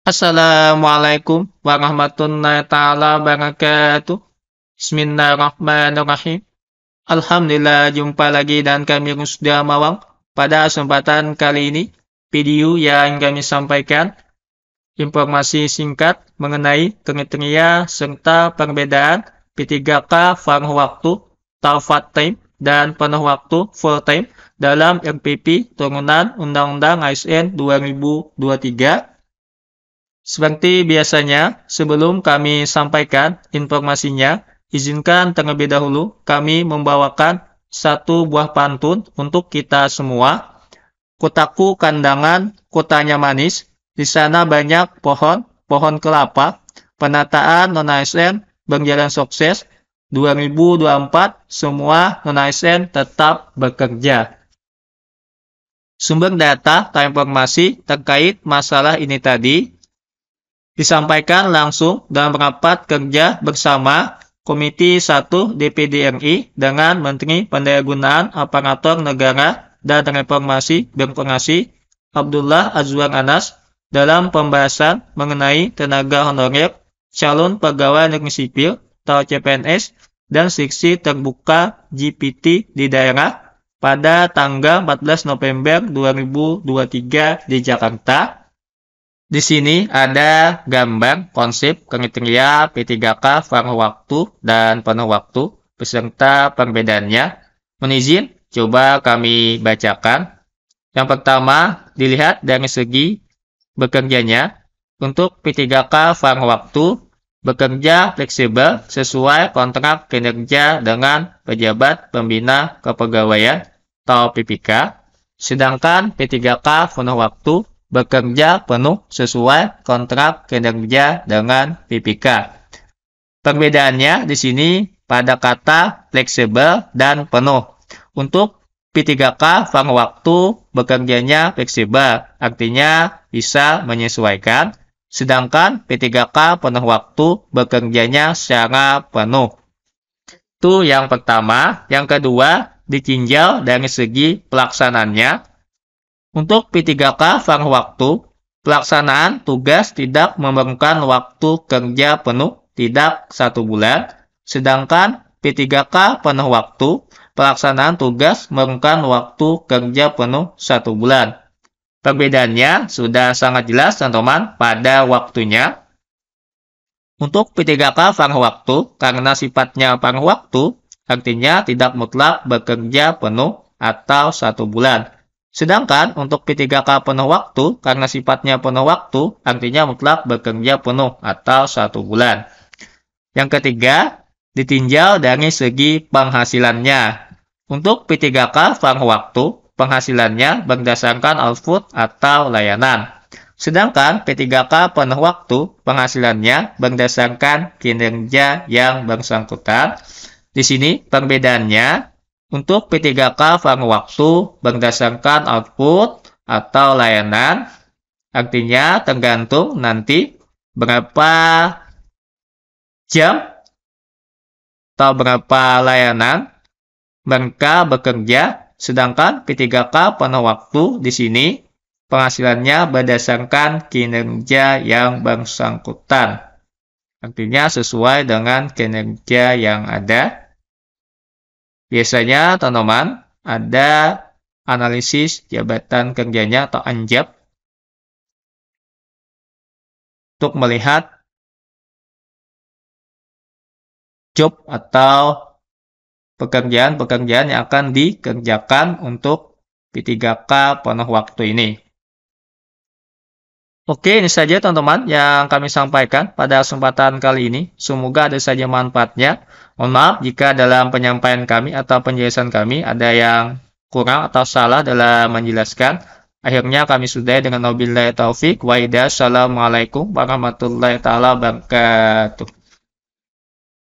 Assalamualaikum warahmatullahi taala wabarakatuh. Bismillahirrahmanirrahim. Alhamdulillah jumpa lagi dan kami sudah mawang pada kesempatan kali ini video yang kami sampaikan informasi singkat mengenai kriteria serta perbedaan P3K valuh waktu, part time, dan penuh waktu full time dalam RPP turunan Undang-Undang ASN 2023 seperti biasanya, sebelum kami sampaikan informasinya, izinkan terlebih dahulu kami membawakan satu buah pantun untuk kita semua. Kotaku kandangan, kotanya manis, di sana banyak pohon, pohon kelapa, penataan non-ASN berjalan sukses, 2024 semua non-ASN tetap bekerja. Sumber data atau informasi terkait masalah ini tadi disampaikan langsung dalam rapat kerja bersama Komiti 1 DPD RI dengan Menteri Pendayagunaan Aparatur Negara dan Reformasi Birokrasi Abdullah Azwar Anas dalam pembahasan mengenai tenaga honorer calon pegawai negeri sipil atau CPNS dan seksi terbuka GPT di daerah pada tanggal 14 November 2023 di Jakarta di sini ada gambar konsep kriteria P3K valuh waktu dan penuh waktu beserta perbedaannya. Menizin, coba kami bacakan. Yang pertama, dilihat dari segi bekerjanya. Untuk P3K valuh waktu, bekerja fleksibel sesuai kontrak kinerja dengan pejabat pembina kepegawaian atau PPK. Sedangkan P3K penuh waktu bekerja penuh sesuai kontrak kinerja dengan PPK. Perbedaannya di sini pada kata fleksibel dan penuh. Untuk P3K valuh waktu bekerjanya fleksibel, artinya bisa menyesuaikan. Sedangkan P3K penuh waktu bekerjanya secara penuh. Itu yang pertama. Yang kedua, ditinjau dari segi pelaksananya untuk P3K valuh waktu, pelaksanaan tugas tidak memerlukan waktu kerja penuh tidak satu bulan, sedangkan P3K penuh waktu, pelaksanaan tugas memerlukan waktu kerja penuh satu bulan. Perbedaannya sudah sangat jelas teman-teman pada waktunya. Untuk P3K valuh waktu, karena sifatnya valuh waktu, artinya tidak mutlak bekerja penuh atau satu bulan. Sedangkan untuk P3K penuh waktu, karena sifatnya penuh waktu, artinya mutlak bekerja penuh atau satu bulan. Yang ketiga, ditinjau dari segi penghasilannya. Untuk P3K penuh waktu, penghasilannya berdasarkan output atau layanan. Sedangkan P3K penuh waktu, penghasilannya berdasarkan kinerja yang bersangkutan. Di sini perbedaannya untuk P3K valuh waktu berdasarkan output atau layanan, artinya tergantung nanti berapa jam atau berapa layanan mereka bekerja, sedangkan P3K penuh waktu di sini penghasilannya berdasarkan kinerja yang bersangkutan. Artinya sesuai dengan kinerja yang ada Biasanya teman-teman ada analisis jabatan kerjanya atau anjab untuk melihat job atau pekerjaan-pekerjaan yang akan dikerjakan untuk P3K penuh waktu ini. Oke, ini saja teman-teman yang kami sampaikan pada kesempatan kali ini. Semoga ada saja manfaatnya. Mohon maaf jika dalam penyampaian kami atau penjelasan kami ada yang kurang atau salah dalam menjelaskan. Akhirnya kami sudah dengan wabillahi taufik wa Assalamualaikum warahmatullahi wabarakatuh.